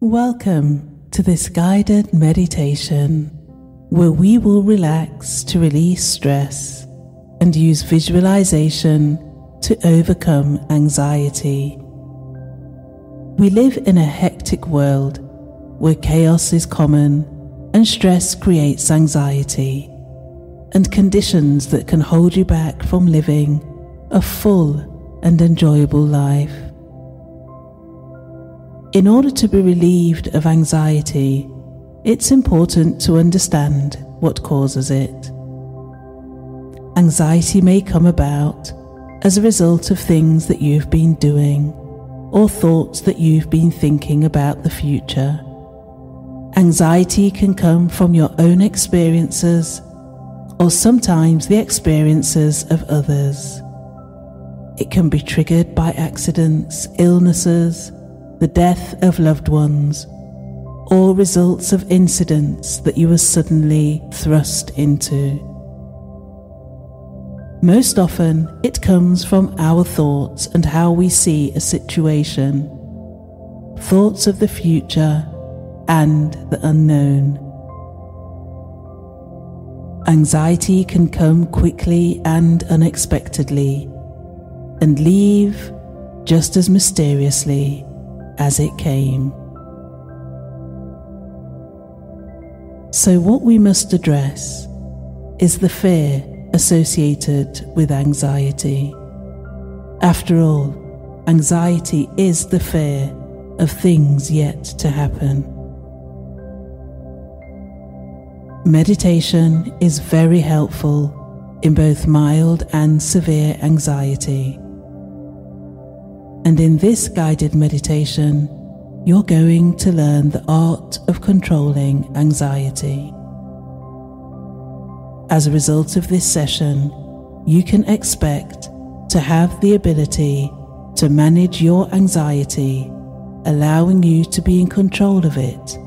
Welcome to this guided meditation where we will relax to release stress and use visualization to overcome anxiety. We live in a hectic world where chaos is common and stress creates anxiety and conditions that can hold you back from living a full and enjoyable life. In order to be relieved of anxiety, it's important to understand what causes it. Anxiety may come about as a result of things that you've been doing or thoughts that you've been thinking about the future. Anxiety can come from your own experiences or sometimes the experiences of others. It can be triggered by accidents, illnesses, the death of loved ones, or results of incidents that you were suddenly thrust into. Most often, it comes from our thoughts and how we see a situation, thoughts of the future and the unknown. Anxiety can come quickly and unexpectedly and leave just as mysteriously as it came. So, what we must address is the fear associated with anxiety. After all, anxiety is the fear of things yet to happen. Meditation is very helpful in both mild and severe anxiety. And in this guided meditation, you're going to learn the art of controlling anxiety. As a result of this session, you can expect to have the ability to manage your anxiety, allowing you to be in control of it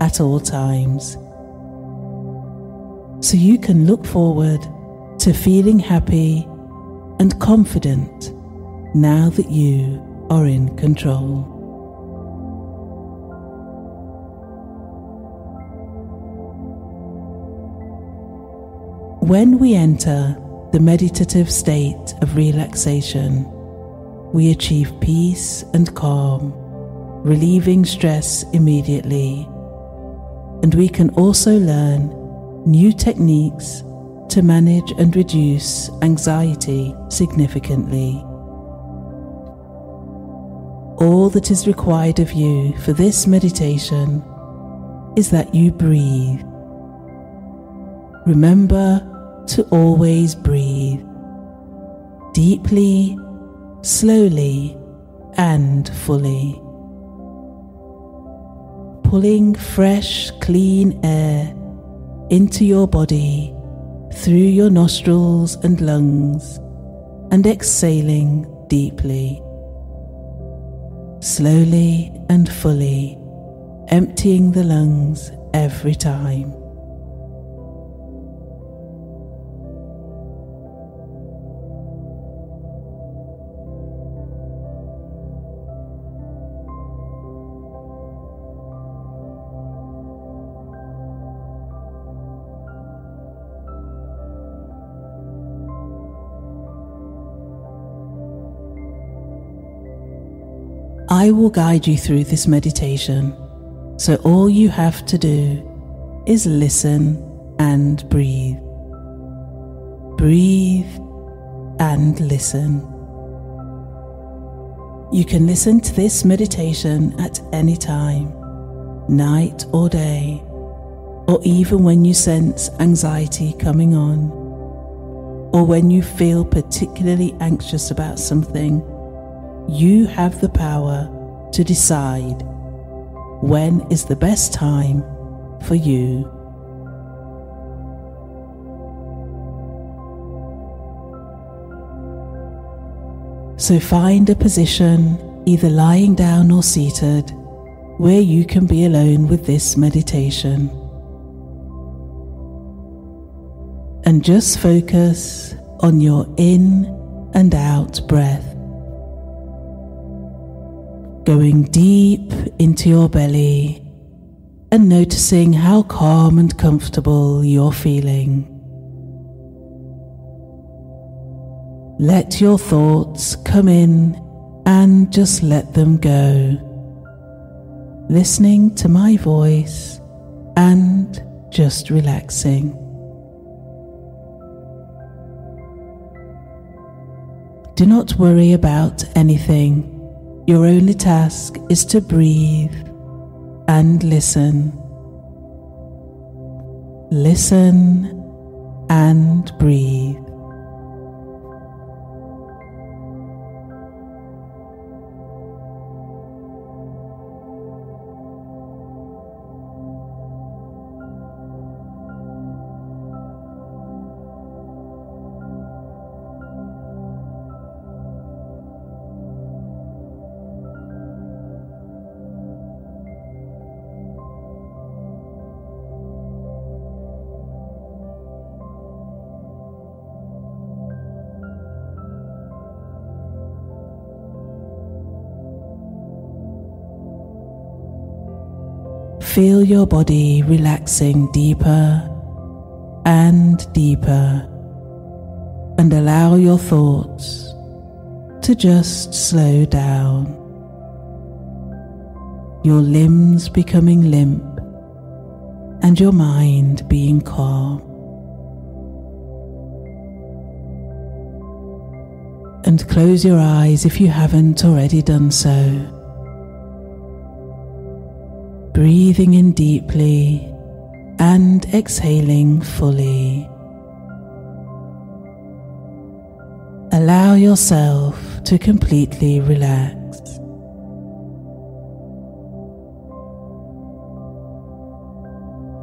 at all times. So you can look forward to feeling happy and confident now that you are in control. When we enter the meditative state of relaxation, we achieve peace and calm, relieving stress immediately. And we can also learn new techniques to manage and reduce anxiety significantly. All that is required of you for this meditation is that you breathe. Remember to always breathe deeply, slowly, and fully. Pulling fresh, clean air into your body through your nostrils and lungs and exhaling deeply slowly and fully, emptying the lungs every time. Will guide you through this meditation, so all you have to do is listen and breathe. Breathe and listen. You can listen to this meditation at any time, night or day, or even when you sense anxiety coming on, or when you feel particularly anxious about something you have the power to decide when is the best time for you. So find a position, either lying down or seated, where you can be alone with this meditation. And just focus on your in and out breath going deep into your belly and noticing how calm and comfortable you're feeling. Let your thoughts come in and just let them go, listening to my voice and just relaxing. Do not worry about anything. Your only task is to breathe and listen. Listen and breathe. Feel your body relaxing deeper and deeper, and allow your thoughts to just slow down. Your limbs becoming limp, and your mind being calm. And close your eyes if you haven't already done so breathing in deeply and exhaling fully. Allow yourself to completely relax.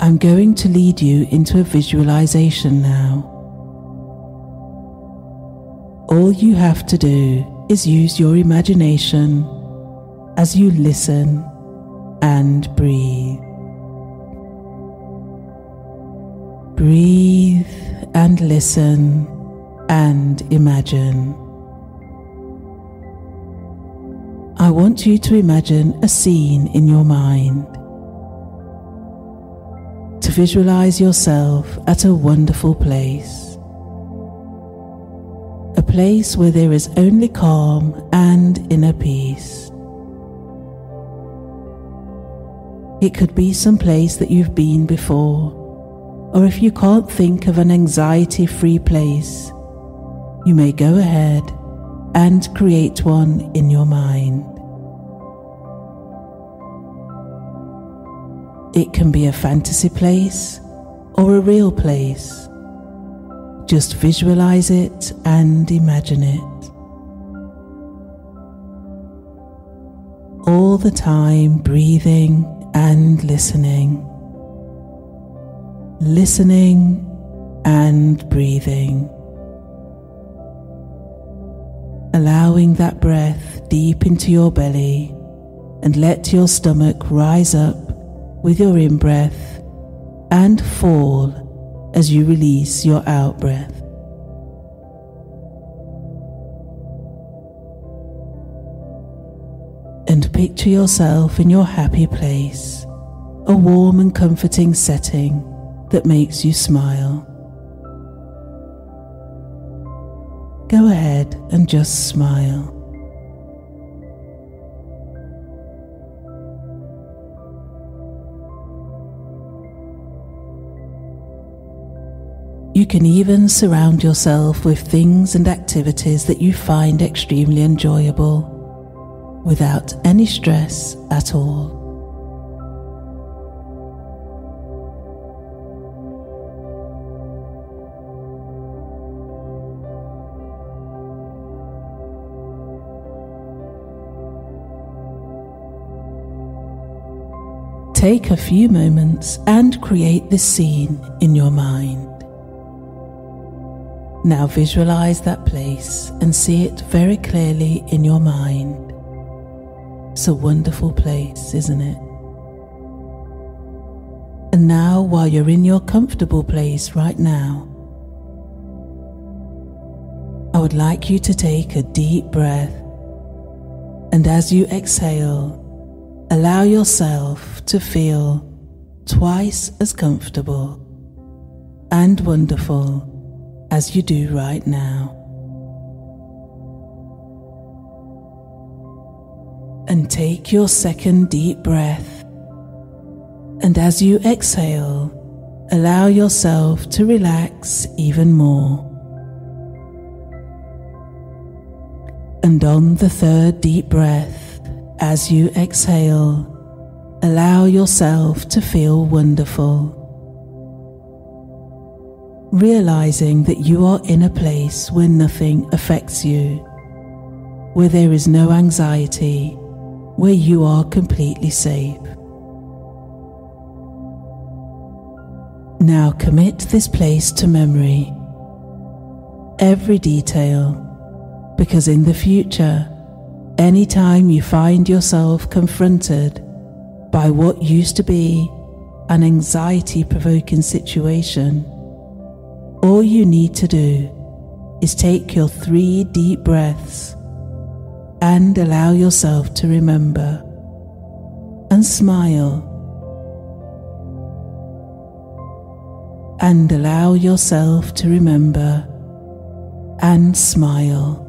I'm going to lead you into a visualization now. All you have to do is use your imagination as you listen and breathe. Breathe and listen and imagine. I want you to imagine a scene in your mind. To visualize yourself at a wonderful place. A place where there is only calm and inner peace. It could be some place that you've been before, or if you can't think of an anxiety free place, you may go ahead and create one in your mind. It can be a fantasy place or a real place. Just visualize it and imagine it. All the time breathing and listening, listening and breathing, allowing that breath deep into your belly and let your stomach rise up with your in breath and fall as you release your out breath. Picture yourself in your happy place, a warm and comforting setting that makes you smile. Go ahead and just smile. You can even surround yourself with things and activities that you find extremely enjoyable without any stress at all. Take a few moments and create the scene in your mind. Now visualize that place and see it very clearly in your mind. It's a wonderful place, isn't it? And now, while you're in your comfortable place right now, I would like you to take a deep breath And as you exhale, allow yourself to feel twice as comfortable and wonderful as you do right now. Take your second deep breath. And as you exhale, allow yourself to relax even more. And on the third deep breath, as you exhale, allow yourself to feel wonderful. Realizing that you are in a place where nothing affects you, where there is no anxiety, where you are completely safe. Now commit this place to memory, every detail, because in the future, anytime you find yourself confronted by what used to be an anxiety provoking situation, all you need to do is take your three deep breaths and allow yourself to remember and smile and allow yourself to remember and smile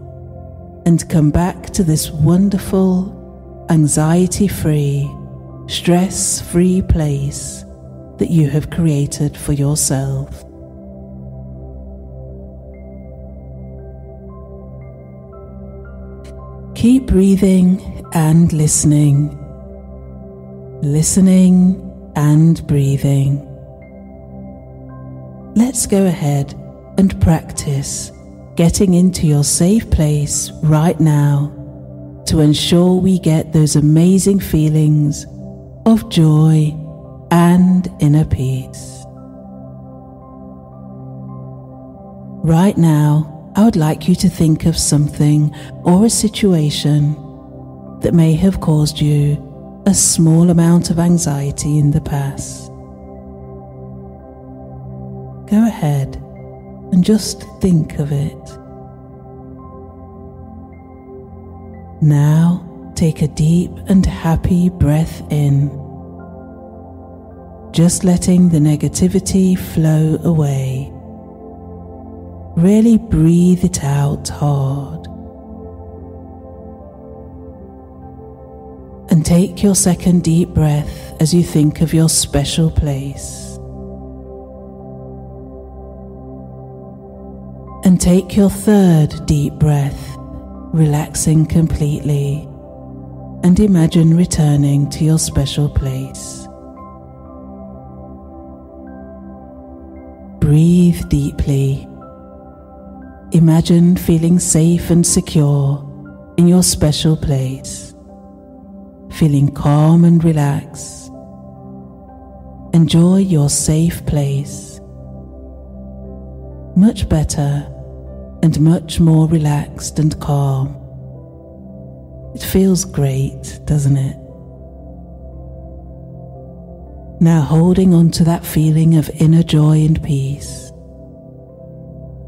and come back to this wonderful, anxiety free, stress free place that you have created for yourself. Keep breathing and listening, listening and breathing. Let's go ahead and practice getting into your safe place right now to ensure we get those amazing feelings of joy and inner peace. Right now, I would like you to think of something or a situation that may have caused you a small amount of anxiety in the past. Go ahead and just think of it. Now take a deep and happy breath in, just letting the negativity flow away. Really breathe it out hard. And take your second deep breath as you think of your special place. And take your third deep breath, relaxing completely, and imagine returning to your special place. Breathe deeply. Imagine feeling safe and secure in your special place, feeling calm and relaxed. Enjoy your safe place. Much better and much more relaxed and calm. It feels great, doesn't it? Now holding on to that feeling of inner joy and peace.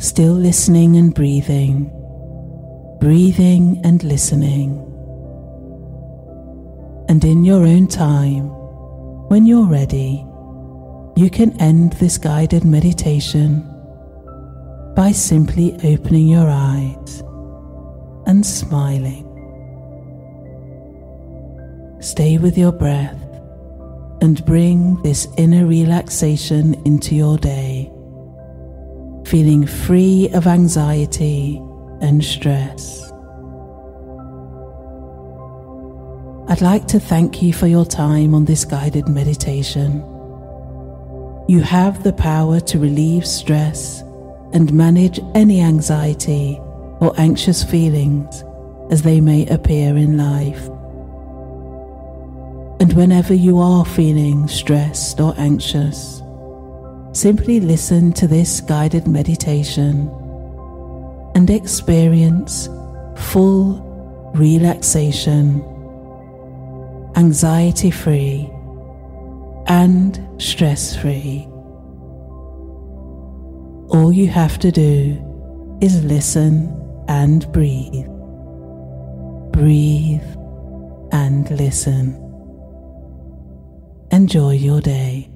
Still listening and breathing, breathing and listening. And in your own time, when you're ready, you can end this guided meditation by simply opening your eyes and smiling. Stay with your breath and bring this inner relaxation into your day, feeling free of anxiety and stress. I'd like to thank you for your time on this guided meditation. You have the power to relieve stress and manage any anxiety or anxious feelings as they may appear in life. And whenever you are feeling stressed or anxious, simply listen to this guided meditation and experience full relaxation, anxiety free, and stress free. All you have to do is listen and breathe. Breathe and listen. Enjoy your day.